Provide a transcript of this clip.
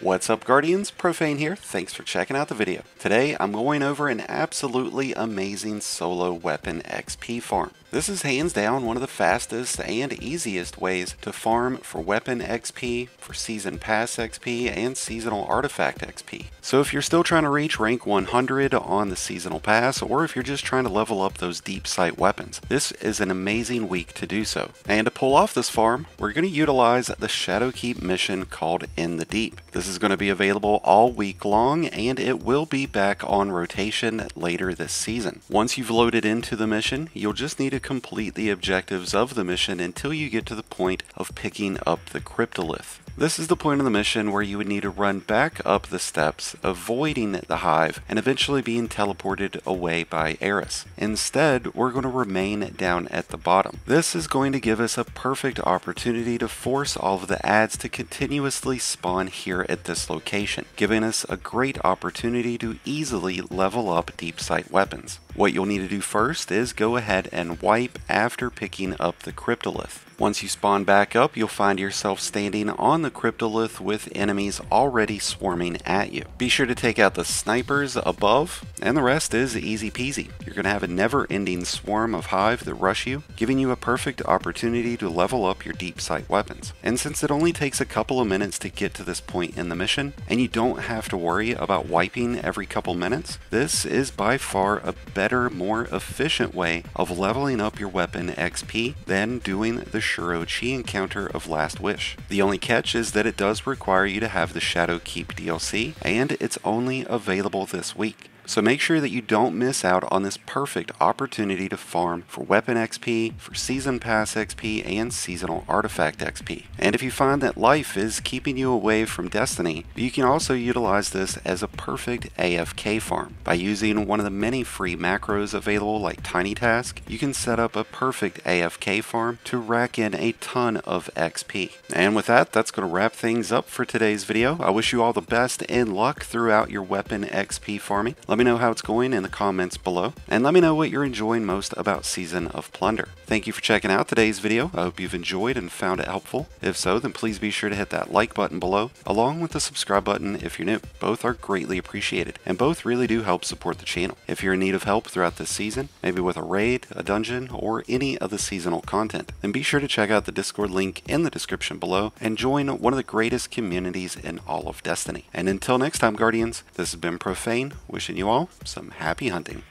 What's up Guardians, Profane here, thanks for checking out the video. Today I'm going over an absolutely amazing solo weapon XP farm. This is hands down one of the fastest and easiest ways to farm for weapon XP, for season pass XP, and seasonal artifact XP. So if you're still trying to reach rank 100 on the seasonal pass, or if you're just trying to level up those deep sight weapons, this is an amazing week to do so. And to pull off this farm, we're going to utilize the Shadowkeep mission called In the Deep. This is going to be available all week long, and it will be back on rotation later this season. Once you've loaded into the mission, you'll just need to complete the objectives of the mission until you get to the point of picking up the Cryptolith. This is the point of the mission where you would need to run back up the steps, avoiding the hive, and eventually being teleported away by Eris. Instead, we're going to remain down at the bottom. This is going to give us a perfect opportunity to force all of the ads to continuously spawn here at this location, giving us a great opportunity to easily level up deep sight weapons. What you'll need to do first is go ahead and wipe after picking up the Cryptolith. Once you spawn back up, you'll find yourself standing on the Cryptolith with enemies already swarming at you. Be sure to take out the snipers above, and the rest is easy peasy. You're going to have a never-ending swarm of Hive that rush you, giving you a perfect opportunity to level up your deep sight weapons. And since it only takes a couple of minutes to get to this point in the mission, and you don't have to worry about wiping every couple minutes, this is by far a better, more efficient way of leveling up your weapon XP than doing the Shuro-Chi encounter of Last Wish. The only catch is that it does require you to have the Shadowkeep DLC, and it's only available this week. So make sure that you don't miss out on this perfect opportunity to farm for weapon XP, for season pass XP, and seasonal artifact XP. And if you find that life is keeping you away from Destiny, you can also utilize this as a perfect AFK farm. By using one of the many free macros available like Tiny Task, you can set up a perfect AFK farm to rack in a ton of XP. And with that, that's going to wrap things up for today's video. I wish you all the best and luck throughout your weapon XP farming. Let let me know how it's going in the comments below, and let me know what you're enjoying most about Season of Plunder. Thank you for checking out today's video. I hope you've enjoyed and found it helpful. If so, then please be sure to hit that like button below, along with the subscribe button if you're new. Both are greatly appreciated, and both really do help support the channel. If you're in need of help throughout this season, maybe with a raid, a dungeon, or any of the seasonal content, then be sure to check out the Discord link in the description below and join one of the greatest communities in all of Destiny. And until next time, Guardians, this has been Profane, wishing you all some happy hunting.